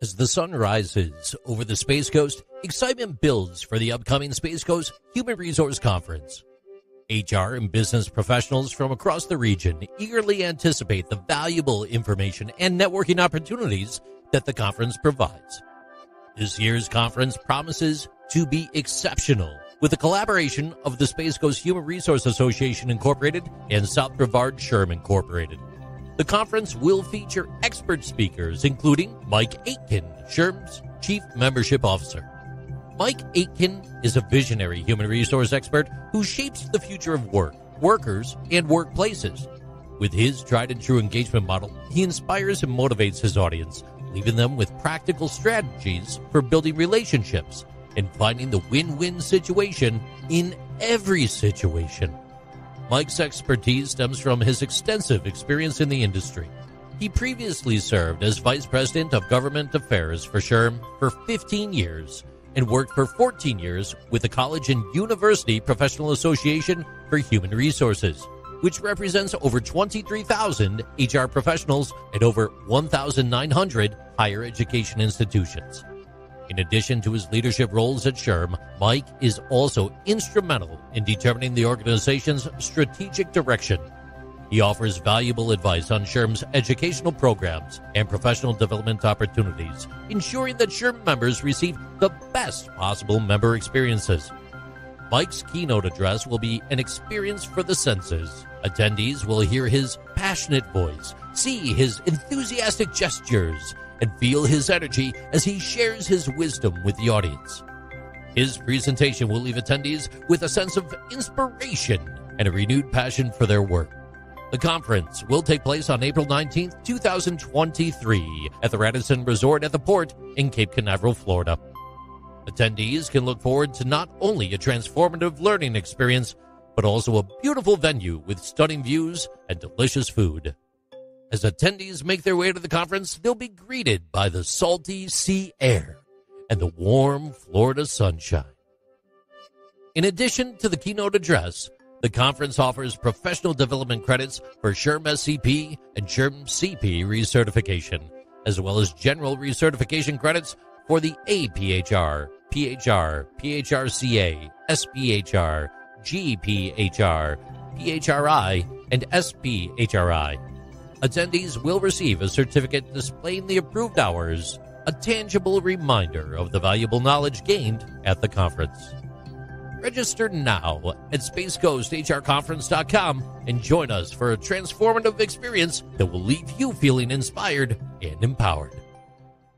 As the sun rises over the Space Coast, excitement builds for the upcoming Space Coast Human Resource Conference. HR and business professionals from across the region eagerly anticipate the valuable information and networking opportunities that the conference provides. This year's conference promises to be exceptional with the collaboration of the Space Coast Human Resource Association Incorporated and South Brevard SHRM Incorporated. The conference will feature expert speakers, including Mike Aitken, SHRM's Chief Membership Officer. Mike Aitken is a visionary human resource expert who shapes the future of work, workers, and workplaces. With his tried and true engagement model, he inspires and motivates his audience, leaving them with practical strategies for building relationships and finding the win win situation in every situation. Mike's expertise stems from his extensive experience in the industry. He previously served as Vice President of Government Affairs for SHRM for 15 years and worked for 14 years with the College and University Professional Association for Human Resources, which represents over 23,000 HR professionals at over 1,900 higher education institutions. In addition to his leadership roles at SHRM, Mike is also instrumental in determining the organization's strategic direction. He offers valuable advice on SHRM's educational programs and professional development opportunities, ensuring that SHRM members receive the best possible member experiences. Mike's keynote address will be an experience for the senses. Attendees will hear his passionate voice, see his enthusiastic gestures, and feel his energy as he shares his wisdom with the audience. His presentation will leave attendees with a sense of inspiration and a renewed passion for their work. The conference will take place on April 19, 2023 at the Radisson Resort at the Port in Cape Canaveral, Florida. Attendees can look forward to not only a transformative learning experience, but also a beautiful venue with stunning views and delicious food. As attendees make their way to the conference, they'll be greeted by the salty sea air and the warm Florida sunshine. In addition to the keynote address, the conference offers professional development credits for SHRM SCP and SHRM CP recertification, as well as general recertification credits for the APHR, PHR, PHRCA, SPHR, GPHR, PHRI, and SPHRI. Attendees will receive a certificate displaying the approved hours, a tangible reminder of the valuable knowledge gained at the conference. Register now at SpaceCoastHRConference.com and join us for a transformative experience that will leave you feeling inspired and empowered.